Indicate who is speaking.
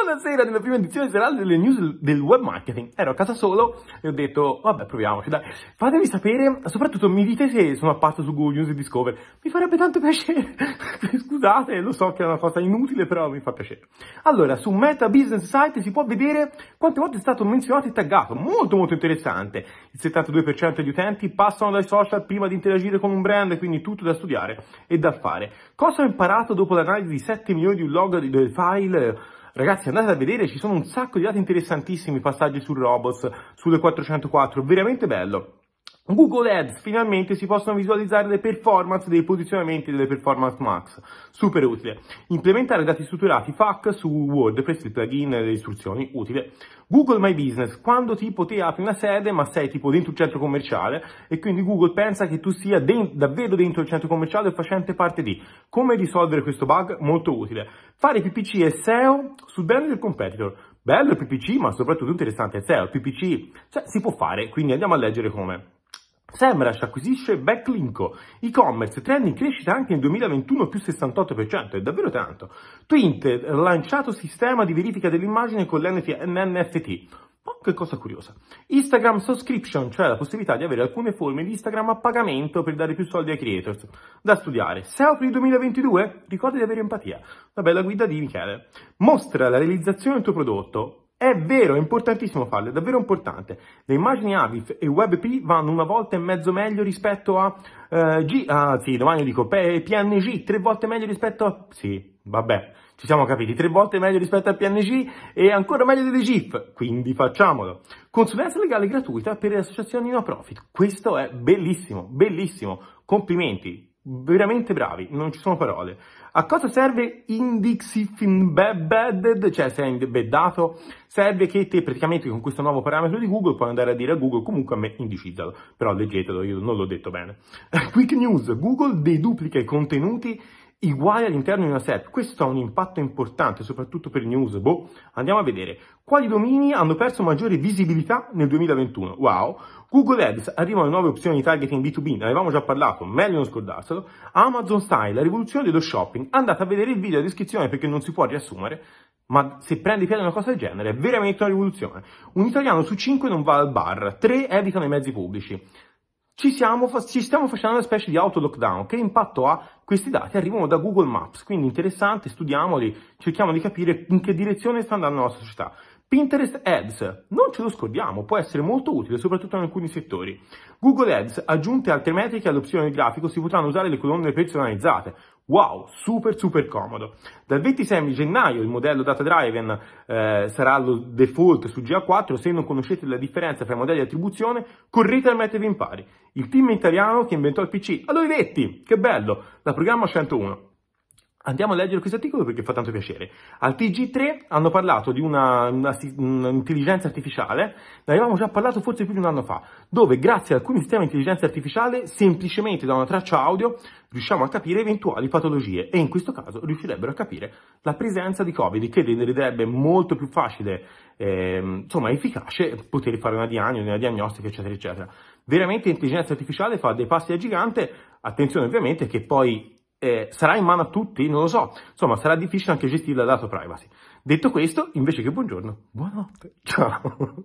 Speaker 1: Buonasera nella prima edizione serale delle news del web marketing. Ero a casa solo e ho detto, vabbè, proviamoci, dai. Fatemi sapere, soprattutto mi dite se sono a passo su Google News e Discover. Mi farebbe tanto piacere. Scusate, lo so che è una cosa inutile, però mi fa piacere. Allora, su Meta Business Site si può vedere quante volte è stato menzionato e taggato. Molto, molto interessante. Il 72% degli utenti passano dai social prima di interagire con un brand, quindi tutto da studiare e da fare. Cosa ho imparato dopo l'analisi di 7 milioni di log del file? Ragazzi, andate a vedere, ci sono un sacco di dati interessantissimi, passaggi su robots, sulle 404, veramente bello. Google Ads, finalmente si possono visualizzare le performance dei posizionamenti delle performance max, super utile. Implementare dati strutturati FAQ su WordPress, il plugin delle istruzioni, utile. Google My Business, quando tipo ti apri una sede ma sei tipo dentro un centro commerciale e quindi Google pensa che tu sia de- davvero dentro il centro commerciale facente parte di. Come risolvere questo bug? Molto utile. Fare PPC e SEO sul brand del competitor. Bello il PPC, ma soprattutto interessante il SEO. Il PPC cioè, si può fare, quindi andiamo a leggere come. SEMrush acquisisce Backlinko, e-commerce, trend in crescita anche nel 2021 più 68%, è davvero tanto. Twint, lanciato sistema di verifica dell'immagine con l'NFT. Oh, che cosa curiosa. Instagram subscription, cioè la possibilità di avere alcune forme di Instagram a pagamento per dare più soldi ai creators. Da studiare. SEO per il 2022? Ricorda di avere empatia. Una bella guida di Michele. Mostra la realizzazione del tuo prodotto. È vero, è importantissimo farlo, è davvero importante. Le immagini AVIF e WebP vanno una volta e mezzo meglio rispetto a uh, G, ah sì, domani dico PNG, tre volte meglio rispetto a... sì, vabbè, ci siamo capiti, tre volte meglio rispetto a PNG e ancora meglio delle GIF, quindi facciamolo. Consulenza legale gratuita per le associazioni no profit, questo è bellissimo, bellissimo, complimenti, veramente bravi, non ci sono parole. A cosa serve indexifembedded, cioè se è imbeddato? Serve che te praticamente con questo nuovo parametro di Google puoi andare a dire a Google comunque a me indicizzalo, però leggetelo, io non l'ho detto bene. Quick news, Google deduplica i contenuti uguali all'interno di una SERP. Questo ha un impatto importante, soprattutto per news. Boh, andiamo a vedere. Quali domini hanno perso maggiore visibilità nel 2021? Wow! Google Ads, arrivano nuove opzioni di targeting B2B, ne avevamo già parlato, meglio non scordarselo. Amazon Style, la rivoluzione dello shopping. Andate a vedere il video a descrizione perché non si può riassumere. Ma se prendi piede una cosa del genere, è veramente una rivoluzione. Un italiano su cinque non va al bar, tre evitano i mezzi pubblici ci, siamo, ci stiamo facendo una specie di auto-lockdown. Che impatto ha? Questi dati arrivano da Google Maps, quindi interessante, studiamoli, cerchiamo di capire in che direzione sta andando la nostra società. Pinterest Ads, non ce lo scordiamo, può essere molto utile, soprattutto in alcuni settori. Google Ads, aggiunte altre metriche all'opzione del grafico, si potranno usare le colonne personalizzate. Wow, super super comodo. Dal 26 gennaio il modello data driven eh, sarà lo default su GA4, se non conoscete la differenza tra i modelli di attribuzione, correte al mettervi in pari. Il team italiano che inventò il PC, allora vetti, che bello, la programma 101. Andiamo a leggere questo articolo perché fa tanto piacere. Al TG3 hanno parlato di un'intelligenza artificiale, ne avevamo già parlato forse più di un anno fa, dove grazie a alcuni sistemi di intelligenza artificiale, semplicemente da una traccia audio, riusciamo a capire eventuali patologie e in questo caso riuscirebbero a capire la presenza di Covid, che renderebbe molto più facile, eh, insomma efficace, poter fare una diagnosi, una diagnostica, eccetera, eccetera. Veramente l'intelligenza artificiale fa dei passi da gigante, attenzione ovviamente che poi eh, sarà in mano a tutti? Non lo so. Insomma, sarà difficile anche gestire la data privacy. Detto questo, invece che buongiorno, buonanotte. Ciao.